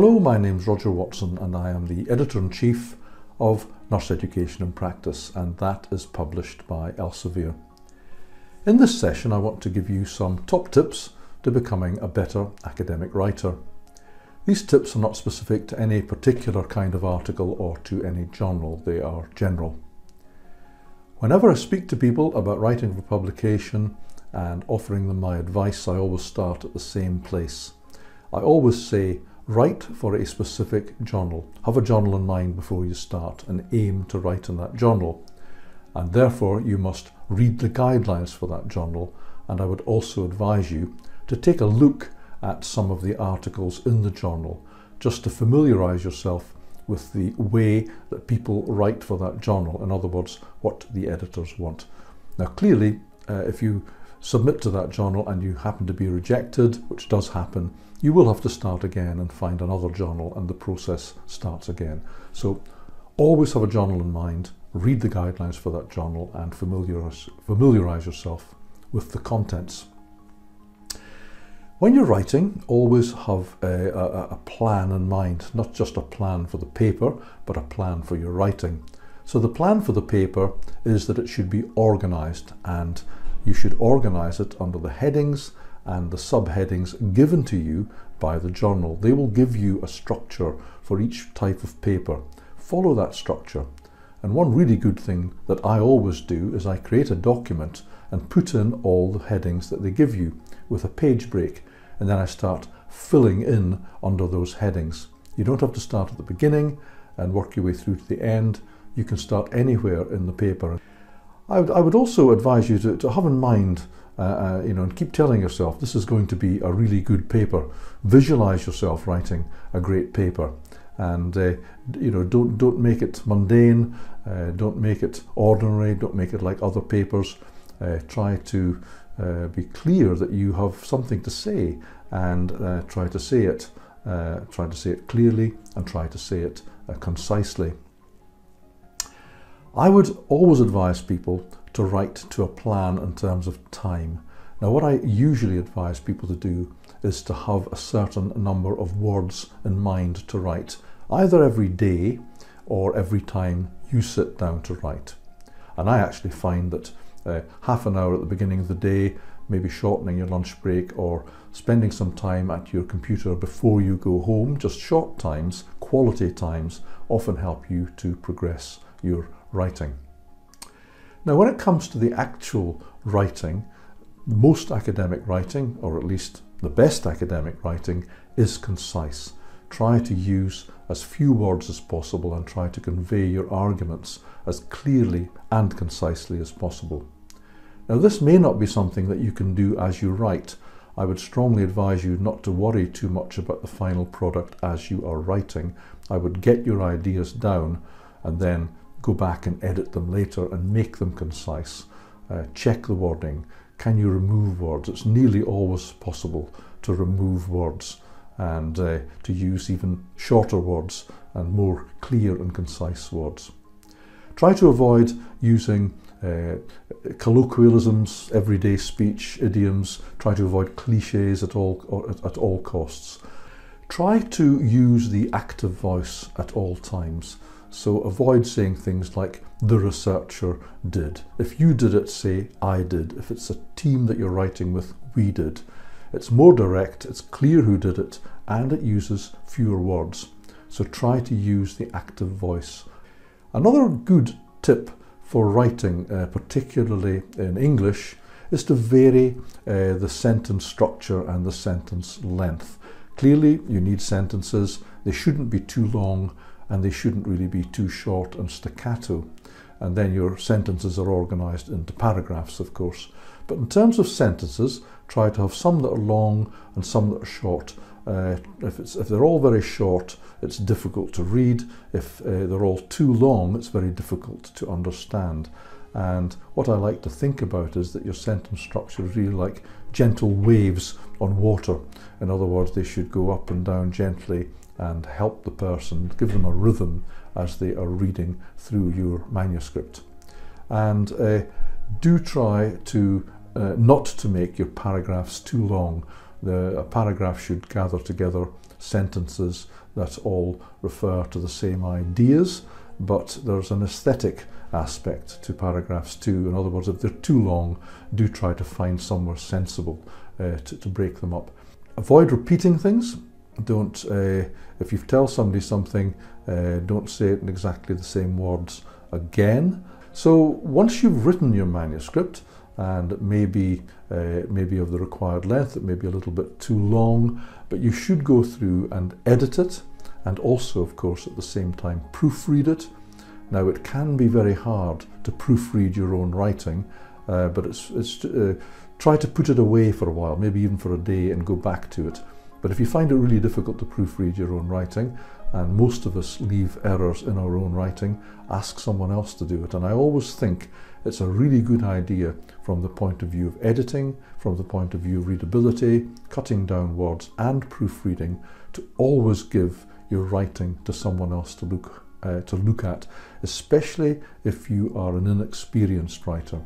Hello, my name's Roger Watson and I am the Editor-in-Chief of Nurse Education in Practice and that is published by Elsevier. In this session I want to give you some top tips to becoming a better academic writer. These tips are not specific to any particular kind of article or to any journal, they are general. Whenever I speak to people about writing for publication and offering them my advice, I always start at the same place. I always say Write for a specific journal. Have a journal in mind before you start and aim to write in that journal. And therefore you must read the guidelines for that journal and I would also advise you to take a look at some of the articles in the journal just to familiarise yourself with the way that people write for that journal. In other words, what the editors want. Now clearly, uh, if you submit to that journal and you happen to be rejected, which does happen, you will have to start again and find another journal and the process starts again. So always have a journal in mind, read the guidelines for that journal and familiarize, familiarize yourself with the contents. When you're writing, always have a, a, a, plan in mind, not just a plan for the paper, but a plan for your writing. So the plan for the paper is that it should be organized and you should organize it under the headings and the subheadings given to you by the journal. They will give you a structure for each type of paper. Follow that structure. And one really good thing that I always do is I create a document and put in all the headings that they give you with a page break. And then I start filling in under those headings. You don't have to start at the beginning and work your way through to the end. You can start anywhere in the paper. I would, I would also advise you to, to have in mind, uh, uh, you know, and keep telling yourself this is going to be a really good paper. Visualize yourself writing a great paper. And uh, you know don't don't make it mundane uh, don't make it ordinary don't make it like other papers. Uh, try to uh, be clear that you have something to say and try to say it try to say it clearly and try to say it concisely I would always advise people to write to a plan in terms of time. Now what I usually advise people to do is to have a certain number of words in mind to write, either every day or every time you sit down to write. And I actually find that uh, half an hour at the beginning of the day, maybe shortening your lunch break or spending some time at your computer before you go home, just short times, quality times, often help you to progress your writing. Now, when it comes to the actual writing, most academic writing, or at least the best academic writing, is concise. Try to use as few words as possible and try to convey your arguments as clearly and concisely as possible. Now, this may not be something that you can do as you write. I would strongly advise you not to worry too much about the final product as you are writing. I would get your ideas down and then go back and edit them later and make them concise. Uh, check the wording. Can you remove words? It's nearly always possible to remove words and uh, to use even shorter words and more clear and concise words. Try to avoid using uh, colloquialisms, everyday speech, idioms. Try to avoid cliches at all, at, at all costs. Try to use the active voice at all times. So avoid saying things like the researcher did. If you did it, say I did. If it's a team that you're writing with, we did. It's more direct, it's clear who did it, and it uses fewer words. So try to use the active voice. Another good tip for writing, uh, particularly in English, is to vary uh, the sentence structure and the sentence length. Clearly, you need sentences. They shouldn't be too long and they shouldn't really be too short and staccato. And then your sentences are organised into paragraphs, of course. But in terms of sentences, try to have some that are long and some that are short. Uh, if, if they're all very short, it's difficult to read. If uh, they're all too long, it's very difficult to understand. And what I like to think about is that your sentence structure is really like gentle waves on water. In other words, they should go up and down gently and help the person, give them a rhythm as they are reading through your manuscript. And uh, do try to uh, not to make your paragraphs too long. The, a paragraph should gather together sentences that all refer to the same ideas, but there's an aesthetic aspect to paragraphs too. In other words, if they're too long, do try to find somewhere sensible uh, to, to break them up. Avoid repeating things. Don't, uh, if you tell somebody something, uh, don't say it in exactly the same words again. So once you've written your manuscript, and it may be, uh, maybe of the required length, it may be a little bit too long, but you should go through and edit it, and also, of course, at the same time, proofread it. Now, it can be very hard to proofread your own writing, uh, but it's, it's uh, try to put it away for a while, maybe even for a day, and go back to it. But if you find it really difficult to proofread your own writing, and most of us leave errors in our own writing, ask someone else to do it. And I always think it's a really good idea from the point of view of editing, from the point of view of readability, cutting down words, and proofreading to always give your writing to someone else to look uh, to look at, especially if you are an inexperienced writer.